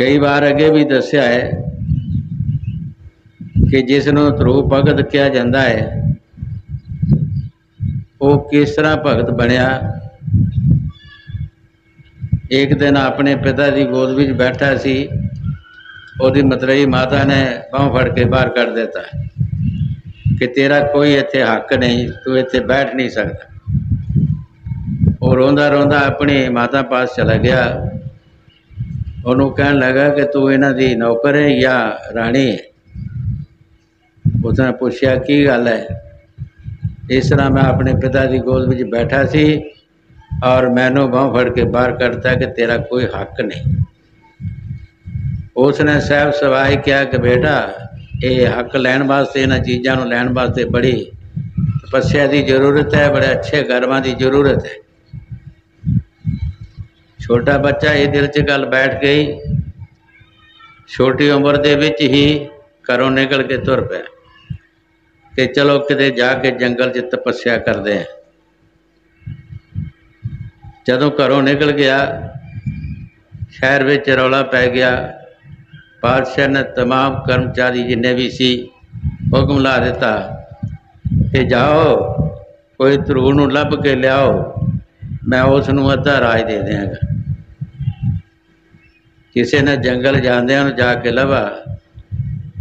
ਕਈ ਵਾਰ ਅੱਗੇ ਵੀ ਦੱਸਿਆ ਹੈ ਕਿ ਜਿਸ ਨੂੰ ਧਰੂ ਭਗਤ ਕਿਹਾ ਜਾਂਦਾ ਹੈ, ਉਹ ਕਿਸ ਤਰ੍ਹਾਂ ਭਗਤ ਬਣਿਆ? ਇੱਕ ਦਿਨ ਆਪਣੇ ਪਿਤਾ ਦੀ ਗੋਦ ਵਿੱਚ ਬੈਠਾ ਸੀ, ਉਹਦੀ ਮਤਰੇਈ ਮਾਤਾ ਨੇ ਬਾਹ ਫੜ ਕੇ ਬਾਹਰ ਕੱਢ ਦਿੱਤਾ ਕਿ ਤੇਰਾ ਕੋਈ ਇੱਥੇ ਹੱਕ ਨਹੀਂ, ਤੂੰ ਇੱਥੇ ਬੈਠ ਨਹੀਂ ਸਕਦਾ। ਉਹ ਰੋਂਦਾ ਰੋਂਦਾ ਆਪਣੀ ਮਾਤਾ ਪਾਸ ਚਲਾ ਗਿਆ। ਉਹਨੂੰ ਕਹਿਣ ਲੱਗਾ ਕਿ ਤੂੰ ਇਹਨਾਂ ਦੀ ਨੌਕਰ ਹੈ ਜਾਂ ਰਾਣੀ ਹੈ। ਉਸਨੇ ਪੁੱਛਿਆ, ਕੀ ਗੱਲ ਹੈ? ਇਸ ਤਰ੍ਹਾਂ ਮੈਂ ਆਪਣੇ ਪਿਤਾ ਦੀ ਗੋਦ ਵਿੱਚ ਬੈਠਾ ਸੀ ਔਰ ਮੈਨੂੰ ਬਾਹ ਫੜ ਕੇ ਬਾਹਰ ਕੱਢਤਾ ਕਿ ਤੇਰਾ ਕੋਈ ਹੱਕ ਨਹੀਂ। ਉਸਨੇ ਸਹਿਬ ਸਵਾਈ ਕਿਹਾ ਕਿ ਬੇਟਾ, ਇਹ ਹੱਕ ਲੈਣ ਵਾਸਤੇ, ਇਹਨਾਂ ਚੀਜ਼ਾਂ ਨੂੰ ਲੈਣ ਵਾਸਤੇ ਬੜੀ ਤਪੱਸਿਆ ਦੀ ਜ਼ਰੂਰਤ ਹੈ, ਬੜੇ ਅੱਛੇ ਕਰਮਾਂ ਦੀ ਜ਼ਰੂਰਤ ਹੈ। ਛੋਟਾ ਬੱਚਾ ਇਹ ਦਿਲ 'ਚ ਗੱਲ ਬੈਠ ਗਈ ਛੋਟੀ ਉਮਰ ਦੇ ਵਿੱਚ ਹੀ ਘਰੋਂ ਨਿਕਲ ਕੇ ਤੁਰ ਪਿਆ ਕਿ ਚਲੋ ਕਿਤੇ ਜਾ ਕੇ ਜੰਗਲ 'ਚ ਤਪੱਸਿਆ ਕਰਦੇ ਆ ਜਦੋਂ ਘਰੋਂ ਨਿਕਲ ਗਿਆ ਸ਼ਹਿਰ ਵਿੱਚ ਰੌਲਾ ਪੈ ਗਿਆ ਪਾਤਸ਼ਾਹ ਨੇ तमाम ਕਰਮਚਾਰੀ ਜਿੰਨੇ ਵੀ ਸੀ ਹੁਕਮ ਲਾ ਦਿੱਤਾ ਕਿ ਜਾਓ ਕੋਈ ਧਰੂ ਨੂੰ ਲੱਭ ਕੇ ਲਿਆਓ ਮੈਂ ਉਸ ਨੂੰ ਅੱਧਾ ਰਾਜ ਦੇ ਦਿਆਂਗਾ। ਕਿਸੇ ਨੇ ਜੰਗਲ ਜਾਂਦਿਆਂ ਨੂੰ ਜਾ ਕੇ ਲਵਾ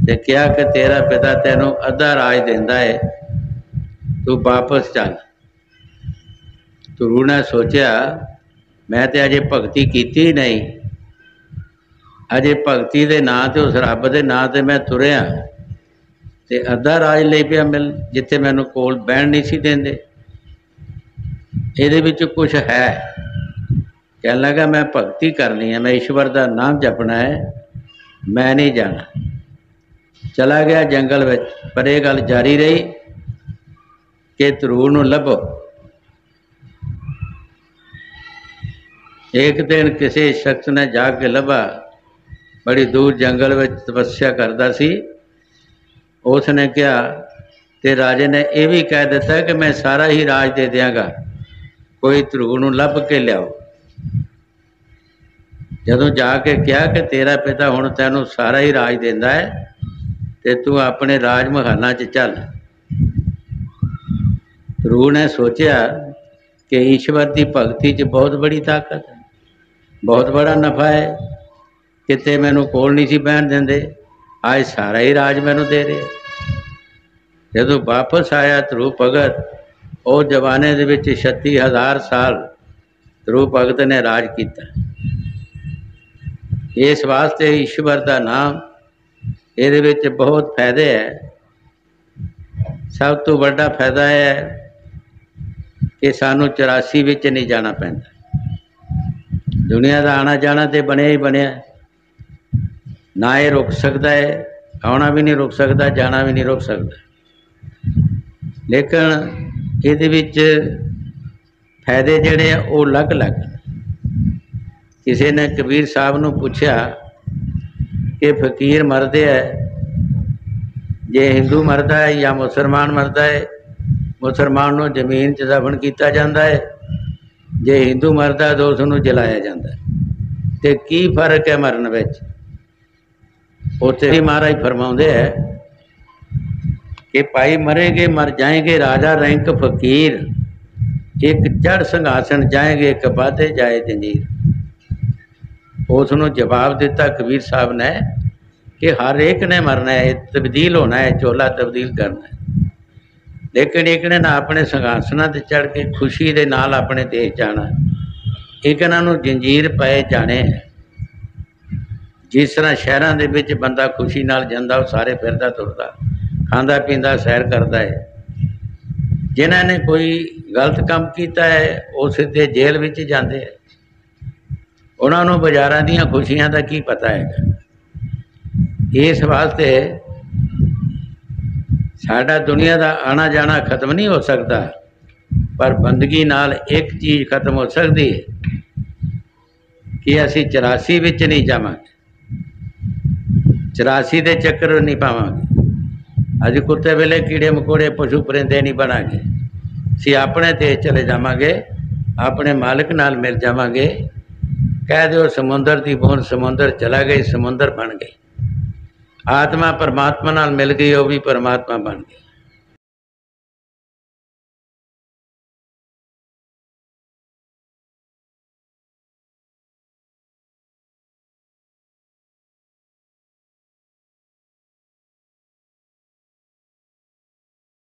ਤੇ ਕਿਹਾ ਕਿ ਤੇਰਾ ਪਿਤਾ ਤੈਨੂੰ ਅੱਧਾ ਰਾਜ ਦਿੰਦਾ ਹੈ ਤੂੰ ਵਾਪਸ ਚੱਲ। ਤੁਰੂ ਨੇ ਸੋਚਿਆ, ਮੈਂ ਤੇ ਅਜੇ ਭਗਤੀ ਕੀਤੀ ਨਹੀਂ। ਅਜੇ ਭਗਤੀ ਦੇ ਨਾਂ ਤੇ ਉਸ ਰੱਬ ਦੇ ਨਾਂ ਤੇ ਮੈਂ ਤੁਰਿਆ ਤੇ ਅੱਧਾ ਰਾਜ ਲਈ ਪਿਆ ਮਿਲ, ਜਿੱਥੇ ਮੈਨੂੰ ਕੋਲ ਬਹਿਣ ਨਹੀਂ ਸੀ ਦਿੰਦੇ। ਇਹਦੇ ਵਿੱਚ ਕੁਝ ਹੈ। ਕਹਿਣ ਲੱਗਾ, ਮੈਂ ਭਗਤੀ ਕਰਨੀ ਹੈ, ਮੈਂ ਈਸ਼ਵਰ ਦਾ ਨਾਮ ਜਪਣਾ ਹੈ, ਮੈਂ ਨਹੀਂ ਜਾਣਾ। ਚਲਾ ਗਿਆ ਜੰਗਲ ਵਿੱਚ, ਪਰ ਇਹ ਗੱਲ ਜਾਰੀ ਰਹੀ ਕਿ ਧਰੂ ਨੂੰ ਲੱਭੋ। ਇੱਕ ਦਿਨ ਕਿਸੇ ਸ਼ਖਸ ਨੇ ਜਾ ਕੇ ਲੱਭਾ। ਬੜੀ ਦੂਰ ਜੰਗਲ ਵਿੱਚ ਤਪੱਸਿਆ ਕਰਦਾ ਸੀ। ਉਸ ਨੇ ਕਿਹਾ, ਤੇ ਰਾਜੇ ਨੇ ਇਹ ਵੀ ਕਹਿ ਦਿੱਤਾ ਕਿ ਮੈਂ ਸਾਰਾ ਹੀ ਰਾਜ ਦੇ ਦਿਆਂਗਾ। ਕੋਈ ਧਰੂ ਨੂੰ ਲੱਭ ਕੇ ਲਿਆਓ। ਜਦੋਂ ਜਾ ਕੇ ਕਿਹਾ ਕਿ ਤੇਰਾ ਪਿਤਾ ਹੁਣ ਤੈਨੂੰ ਸਾਰਾ ਹੀ ਰਾਜ ਦਿੰਦਾ ਹੈ, ਤੇ ਤੂੰ ਆਪਣੇ ਰਾਜ ਮਹਾਲਾਂ 'ਚ ਚੱਲ। ਧਰੂ ਨੇ ਸੋਚਿਆ ਕਿ ਈਸ਼ਵਰ ਦੀ ਭਗਤੀ 'ਚ ਬਹੁਤ ਬੜੀ ਤਾਕਤ ਹੈ। ਬਹੁਤ ਬੜਾ ਨਫਾ ਹੈ। ਕਿਤੇ ਮੈਨੂੰ ਕੋਲ ਨਹੀਂ ਸੀ ਬਹਿਣ ਦਿੰਦੇ। ਅੱਜ ਸਾਰਾ ਹੀ ਰਾਜ ਮੈਨੂੰ ਦੇ ਰਿਹਾ ਜਦੋਂ ਵਾਪਸ ਆਇਆ ਧਰੂ ਭਗਤ ਉਹ ਜਵਾਨੇ ਦੇ ਵਿੱਚ 36000 ਸਾਲ ਧਰੂ ਭਗਤ ਨੇ ਰਾਜ ਕੀਤਾ। ਇਸ ਵਾਸਤੇ ਈਸ਼ਵਰ ਦਾ ਨਾਮ ਇਹਦੇ ਵਿੱਚ ਬਹੁਤ ਫਾਇਦੇ ਹੈ। ਸਭ ਤੋਂ ਵੱਡਾ ਫਾਇਦਾ ਹੈ ਕਿ ਸਾਨੂੰ 84 ਵਿੱਚ ਨਹੀਂ ਜਾਣਾ ਪੈਂਦਾ। ਦੁਨੀਆ ਦਾ ਆਣਾ ਜਾਣਾ ਤੇ ਬਣਿਆ ਹੀ ਬਣਿਆ। ਨਾ ਇਹ ਰੁਕ ਸਕਦਾ ਹੈ, ਆਉਣਾ ਵੀ ਨਹੀਂ ਰੁਕ ਸਕਦਾ, ਜਾਣਾ ਵੀ ਨਹੀਂ ਰੁਕ ਸਕਦਾ। ਲੇਕਿਨ ਇਹਦੇ ਵਿੱਚ ਫਾਇਦੇ ਜਿਹੜੇ ਆ, ਉਹ ਅਲੱਗ-ਅਲੱਗ ਕਿਸੇ ਨੇ ਕਬੀਰ ਸਾਹਿਬ ਨੂੰ ਪੁੱਛਿਆ ਕਿ ਫਕੀਰ ਮਰਦੇ ਹੈ ਜੇ ਹਿੰਦੂ ਮਰਦਾ ਹੈ ਜਾਂ ਮੁਸਲਮਾਨ ਮਰਦਾ ਹੈ, ਮੁਸਲਮਾਨ ਨੂੰ ਜ਼ਮੀਨ 'ਚ ਦਫਨ ਕੀਤਾ ਜਾਂਦਾ ਹੈ, ਜੇ ਹਿੰਦੂ ਮਰਦਾ ਤਾਂ ਉਸ ਨੂੰ ਜਲਾਇਆ ਜਾਂਦਾ ਤੇ ਕੀ ਫ਼ਰਕ ਹੈ ਮਰਨ ਵਿੱਚ? ਉੱਥੇ ਹੀ ਮਹਾਰਾਜ ਫਰਮਾਉਂਦੇ ਹੈ ਕਿ ਭਾਈ ਮਰੇਗੇ, ਮਰ ਜਾਏਗੇ ਰਾਜਾ ਰੈਂਕ ਫਕੀਰ। ਇੱਕ ਚੜ ਸੰਘਾਸਣ ਜਾਏਗੇ, ਇੱਕ ਬਾਧੇ ਜਾਏ ਜੰਜੀਰ ਉਸ ਨੂੰ ਜਵਾਬ ਦਿੱਤਾ ਕਬੀਰ ਸਾਹਿਬ ਨੇ ਕਿ ਹਰ ਇੱਕ ਨੇ ਮਰਨਾ ਹੈ, ਤਬਦੀਲ ਹੋਣਾ ਹੈ, ਚੋਲਾ ਤਬਦੀਲ ਕਰਨਾ ਹੈ। ਲੇਕਿਨ ਇੱਕ ਨੇ ਨਾ ਆਪਣੇ ਸੰਘਾਸਨਾਂ ਤੇ ਚੜ ਕੇ ਖੁਸ਼ੀ ਦੇ ਨਾਲ ਆਪਣੇ ਦੇਸ਼ ਜਾਣਾ ਇੱਕ ਇਹਨਾਂ ਨੂੰ ਜੰਜੀਰ ਪਏ ਜਾਣੇ ਹੈ। ਜਿਸ ਤਰ੍ਹਾਂ ਸ਼ਹਿਰਾਂ ਦੇ ਵਿੱਚ ਬੰਦਾ ਖੁਸ਼ੀ ਨਾਲ ਜਾਂਦਾ, ਉਹ ਸਾਰੇ ਫਿਰਦਾ ਤੁਰਦਾ ਖਾਂਦਾ ਪੀਂਦਾ, ਸੈਰ ਕਰਦਾ ਹੈ ਜਿਨ੍ਹਾਂ ਨੇ ਕੋਈ ਗਲਤ ਕੰਮ ਕੀਤਾ ਹੈ ਉਹ ਸਿੱਧੇ ਜੇਲ੍ਹ ਵਿੱਚ ਜਾਂਦੇ ਹੈ ਉਹਨਾਂ ਨੂੰ ਬਾਜ਼ਾਰਾਂ ਦੀਆਂ ਖੁਸ਼ੀਆਂ ਦਾ ਕੀ ਪਤਾ ਹੈਗਾ? ਇਸ ਵਾਸਤੇ ਸਾਡਾ ਦੁਨੀਆ ਦਾ ਆਣਾ ਜਾਣਾ ਖਤਮ ਨਹੀਂ ਹੋ ਸਕਦਾ, ਪਰ ਬੰਦਗੀ ਨਾਲ ਇੱਕ ਚੀਜ਼ ਖਤਮ ਹੋ ਸਕਦੀ ਹੈ ਕਿ ਅਸੀਂ 84 ਵਿੱਚ ਨਹੀਂ ਜਾਵਾਂਗੇ। 84 ਦੇ ਚੱਕਰ ਨਹੀਂ ਪਾਵਾਂਗੇ। ਅੱਜ ਕੁੱਤੇ ਵੇਲੇ ਕੀੜੇ ਮਕੋੜੇ ਪਸ਼ੂ ਪਰਿੰਦੇ ਨਹੀਂ ਬਣਾਂਗੇ। ਅਸੀਂ ਆਪਣੇ ਤੇ ਚਲੇ ਜਾਵਾਂਗੇ, ਆਪਣੇ ਮਾਲਕ ਨਾਲ ਮਿਲ ਜਾਵਾਂਗੇ। ਕਹਿ ਦਿਓ ਸਮੁੰਦਰ ਦੀ ਬੂੰਦ ਸਮੁੰਦਰ ਚਲਾ ਗਈ, ਸਮੁੰਦਰ ਬਣ ਗਈ। ਆਤਮਾ ਪਰਮਾਤਮਾ ਨਾਲ ਮਿਲ ਗਈ, ਉਹ ਵੀ ਪਰਮਾਤਮਾ ਬਣ ਗਈ।